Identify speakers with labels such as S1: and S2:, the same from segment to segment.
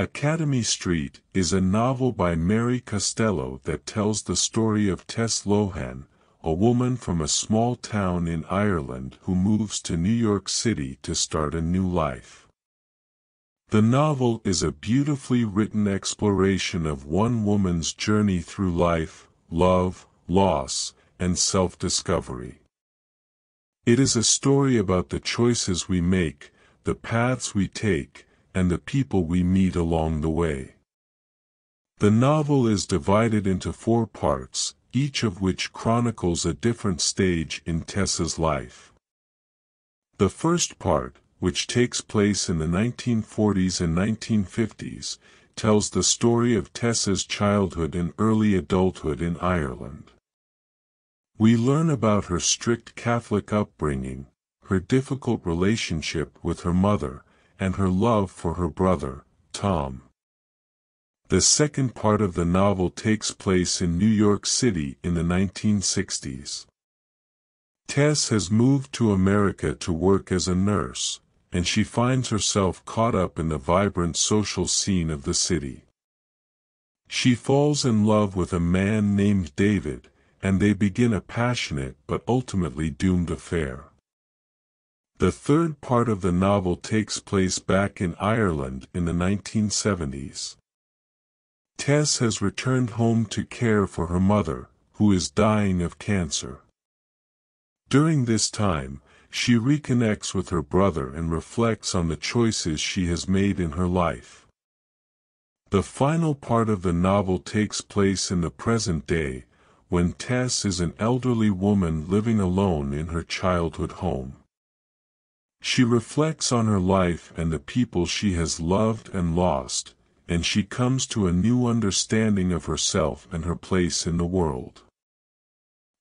S1: Academy Street is a novel by Mary Costello that tells the story of Tess Lohan, a woman from a small town in Ireland who moves to New York City to start a new life. The novel is a beautifully written exploration of one woman's journey through life, love, loss, and self-discovery. It is a story about the choices we make, the paths we take, and the people we meet along the way. The novel is divided into four parts, each of which chronicles a different stage in Tess's life. The first part, which takes place in the 1940s and 1950s, tells the story of Tess's childhood and early adulthood in Ireland. We learn about her strict Catholic upbringing, her difficult relationship with her mother, and her love for her brother, Tom. The second part of the novel takes place in New York City in the 1960s. Tess has moved to America to work as a nurse, and she finds herself caught up in the vibrant social scene of the city. She falls in love with a man named David, and they begin a passionate but ultimately doomed affair. The third part of the novel takes place back in Ireland in the 1970s. Tess has returned home to care for her mother, who is dying of cancer. During this time, she reconnects with her brother and reflects on the choices she has made in her life. The final part of the novel takes place in the present day, when Tess is an elderly woman living alone in her childhood home. She reflects on her life and the people she has loved and lost, and she comes to a new understanding of herself and her place in the world.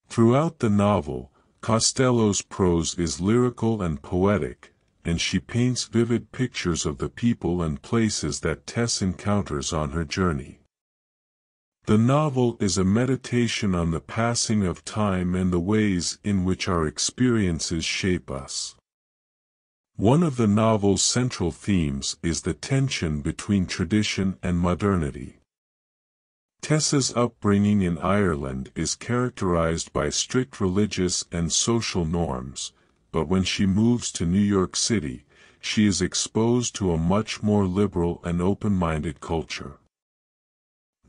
S1: Throughout the novel, Costello's prose is lyrical and poetic, and she paints vivid pictures of the people and places that Tess encounters on her journey. The novel is a meditation on the passing of time and the ways in which our experiences shape us. One of the novel's central themes is the tension between tradition and modernity. Tess's upbringing in Ireland is characterized by strict religious and social norms, but when she moves to New York City, she is exposed to a much more liberal and open-minded culture.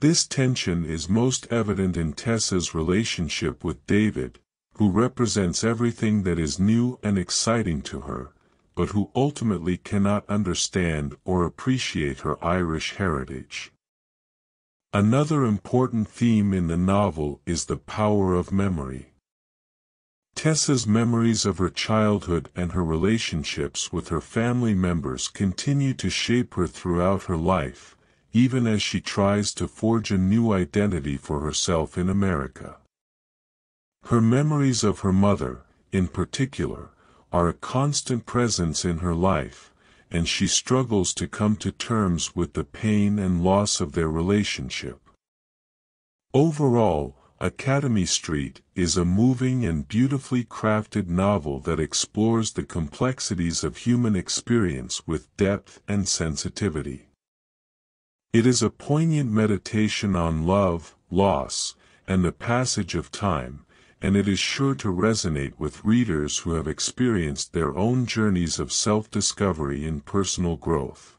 S1: This tension is most evident in Tess's relationship with David, who represents everything that is new and exciting to her, but who ultimately cannot understand or appreciate her Irish heritage. Another important theme in the novel is the power of memory. Tess's memories of her childhood and her relationships with her family members continue to shape her throughout her life, even as she tries to forge a new identity for herself in America. Her memories of her mother, in particular, are a constant presence in her life, and she struggles to come to terms with the pain and loss of their relationship. Overall, Academy Street is a moving and beautifully crafted novel that explores the complexities of human experience with depth and sensitivity. It is a poignant meditation on love, loss, and the passage of time, and it is sure to resonate with readers who have experienced their own journeys of self-discovery and personal growth.